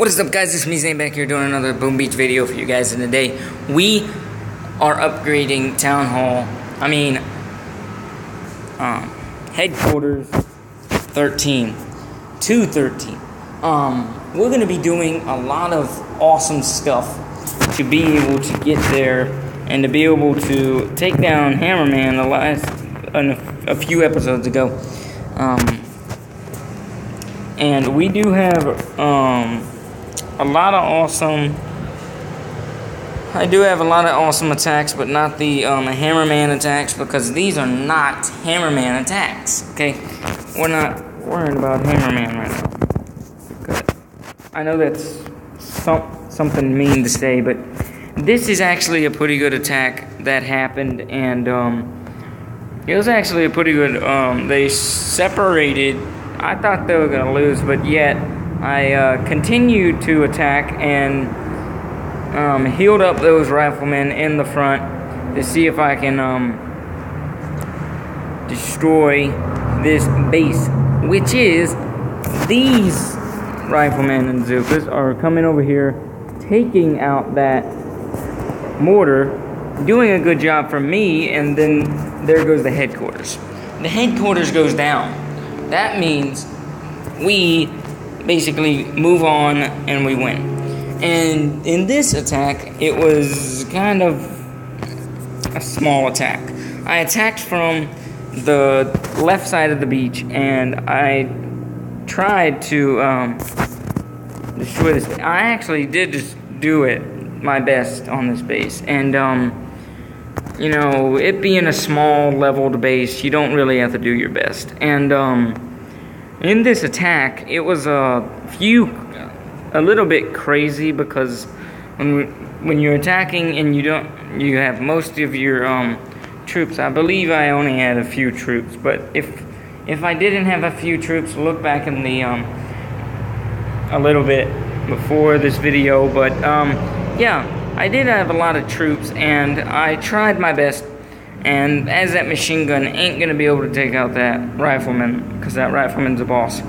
What is up guys, it's me Zane back here doing another Boom Beach video for you guys and today we are upgrading Town Hall, I mean, um, Headquarters 13 to 13. Um, we're going to be doing a lot of awesome stuff to be able to get there and to be able to take down Hammerman the last, a, a few episodes ago. Um, and we do have, um, a lot of awesome. I do have a lot of awesome attacks, but not the um, Hammerman attacks because these are not Hammerman attacks. Okay, we're not worried about Hammerman right now. Good. I know that's some, something mean to say, but this is actually a pretty good attack that happened, and um, it was actually a pretty good. Um, they separated. I thought they were gonna lose, but yet I uh, continued to attack and um, healed up those riflemen in the front to see if I can um, destroy this base, which is these riflemen and Zookas are coming over here, taking out that mortar, doing a good job for me, and then there goes the headquarters. The headquarters goes down. That means we basically move on and we win. And in this attack, it was kind of a small attack. I attacked from the left side of the beach and I tried to um, destroy this. I actually did just do it my best on this base. And, um, you know, it being a small leveled base, you don't really have to do your best. And, um, in this attack, it was a few, a little bit crazy because when when you're attacking and you don't, you have most of your um, troops. I believe I only had a few troops, but if if I didn't have a few troops, look back in the um, a little bit before this video. But um, yeah, I did have a lot of troops, and I tried my best and as that machine gun ain't gonna be able to take out that rifleman, because that rifleman's a boss.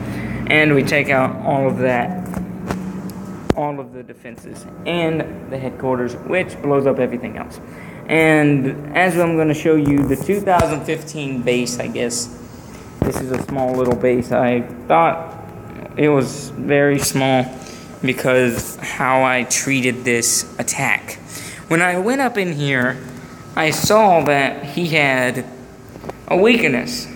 And we take out all of that, all of the defenses, and the headquarters, which blows up everything else. And as I'm gonna show you the 2015 base, I guess. This is a small little base. I thought it was very small because how I treated this attack. When I went up in here, I saw that he had a weakness.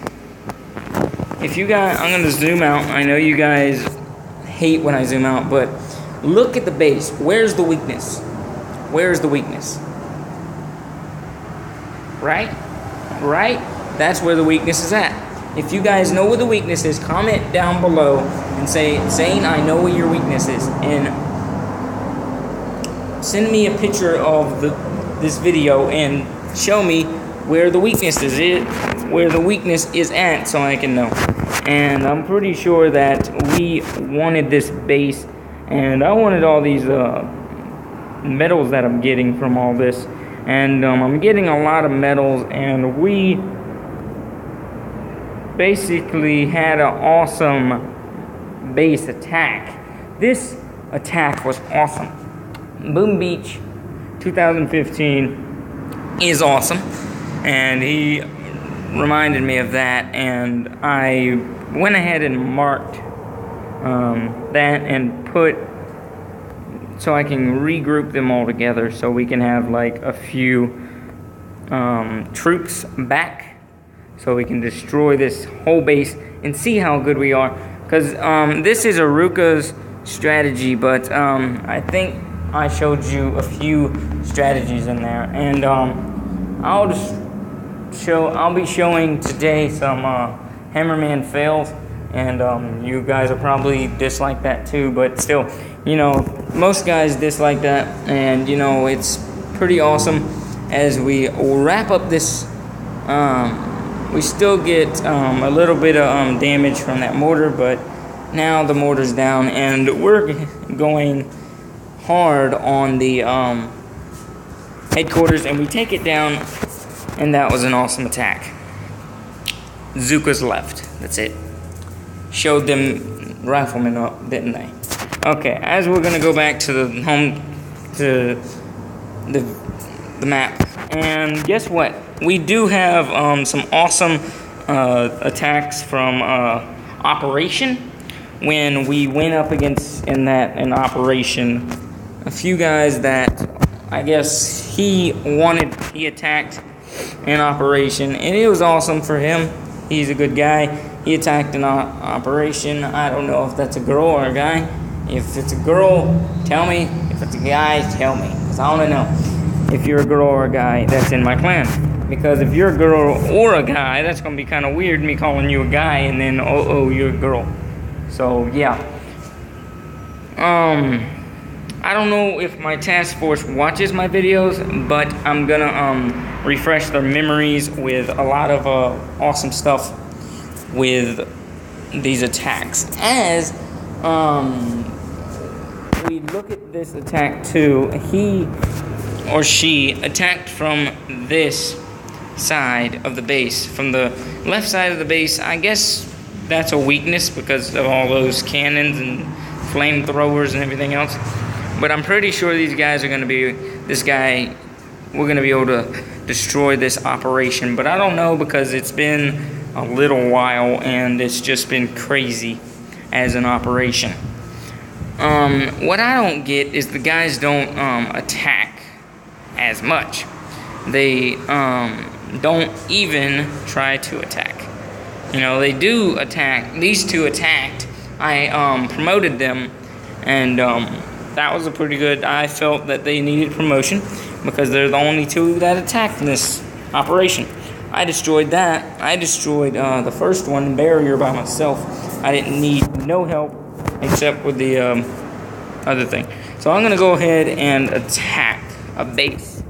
If you guys, I'm gonna zoom out. I know you guys hate when I zoom out, but look at the base. Where's the weakness? Where's the weakness? Right? Right? That's where the weakness is at. If you guys know where the weakness is, comment down below and say, Zane, I know where your weakness is. And send me a picture of the this video and show me where the weakness is it where the weakness is at so I can know. And I'm pretty sure that we wanted this base and I wanted all these uh, medals that I'm getting from all this. And um, I'm getting a lot of medals and we basically had an awesome base attack. This attack was awesome. Boom Beach 2015 is awesome, and he reminded me of that, and I went ahead and marked um, that and put so I can regroup them all together so we can have like a few um, troops back so we can destroy this whole base and see how good we are. Because um, this is Aruka's strategy but um, I think I showed you a few strategies in there, and um, I'll just show. I'll be showing today some uh, Hammerman fails, and um, you guys will probably dislike that too. But still, you know, most guys dislike that, and you know, it's pretty awesome. As we wrap up this, um, we still get um, a little bit of um, damage from that mortar, but now the mortar's down, and we're going hard on the um, headquarters and we take it down and that was an awesome attack. Zookas left. That's it. Showed them riflemen up, didn't they? Okay, as we're gonna go back to the home, to the the map, and guess what? We do have um, some awesome uh, attacks from uh, Operation. When we went up against in that in Operation, a few guys that I guess he wanted, he attacked in Operation, and it was awesome for him. He's a good guy. He attacked in Operation. I don't know if that's a girl or a guy. If it's a girl, tell me. If it's a guy, tell me. Because I want to know if you're a girl or a guy that's in my clan. Because if you're a girl or a guy, that's going to be kind of weird me calling you a guy and then, oh, oh, you're a girl. So, yeah. Um, I don't know if my task force watches my videos, but I'm gonna um, refresh their memories with a lot of uh, awesome stuff with these attacks. As um, we look at this attack too, he or she attacked from this side of the base, from the left side of the base. I guess that's a weakness because of all those cannons and flamethrowers and everything else. But I'm pretty sure these guys are going to be, this guy, we're going to be able to destroy this operation. But I don't know because it's been a little while and it's just been crazy as an operation. Um, what I don't get is the guys don't um, attack as much. They um, don't even try to attack. You know, they do attack. These two attacked. I um, promoted them, and um, that was a pretty good. I felt that they needed promotion because they're the only two that attacked this operation. I destroyed that. I destroyed uh, the first one, barrier, by myself. I didn't need no help except with the um, other thing. So I'm gonna go ahead and attack a base.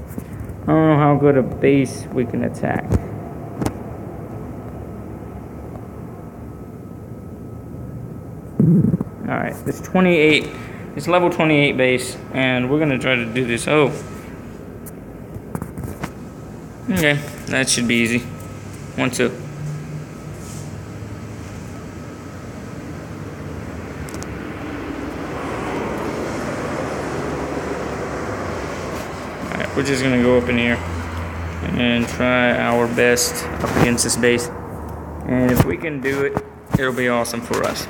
I don't know how good a base we can attack. Alright, it's 28. It's level 28 base, and we're gonna try to do this. Oh. Okay, that should be easy. One, two. Alright, we're just gonna go up in here and try our best up against this base. And if we can do it, it'll be awesome for us.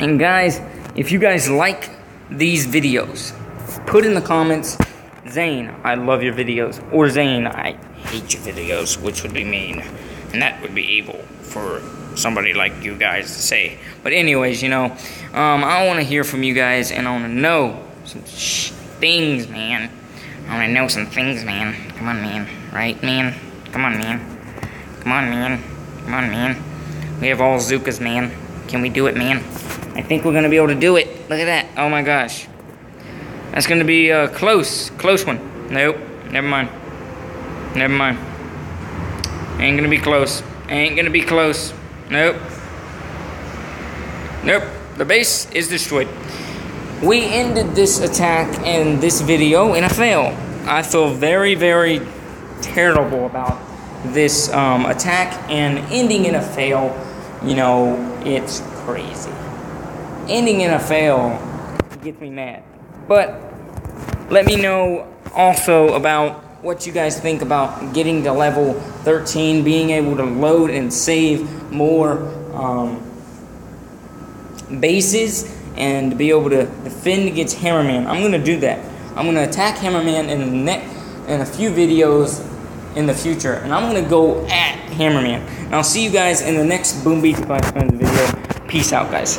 And guys, if you guys like these videos, put in the comments, Zane, I love your videos, or Zane, I hate your videos, which would be mean. And that would be evil for somebody like you guys to say. But anyways, you know, um, I want to hear from you guys, and I want to know some things, man. I want to know some things, man. Come on, man. Right, man? Come on, man. Come on, man. Come on, man. We have all Zookas, man. Can we do it, man? I think we're going to be able to do it. Look at that. Oh, my gosh. That's going to be a close. Close one. Nope. Never mind. Never mind. Ain't going to be close. Ain't going to be close. Nope. Nope. The base is destroyed. We ended this attack and this video in a fail. I feel very, very terrible about this um, attack and ending in a fail. You know, it's crazy. Ending in a fail gets me mad. But let me know also about what you guys think about getting to level 13, being able to load and save more um, bases and be able to defend against Hammerman. I'm to do that. I'm to attack Hammerman in the next in a few videos in the future, and I'm to go at Hammerman. And I'll see you guys in the next Boom Beach Clash Friends video. Peace out, guys.